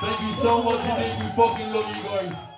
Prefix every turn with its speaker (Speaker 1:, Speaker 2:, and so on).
Speaker 1: Thank you so much, and we fucking love you guys.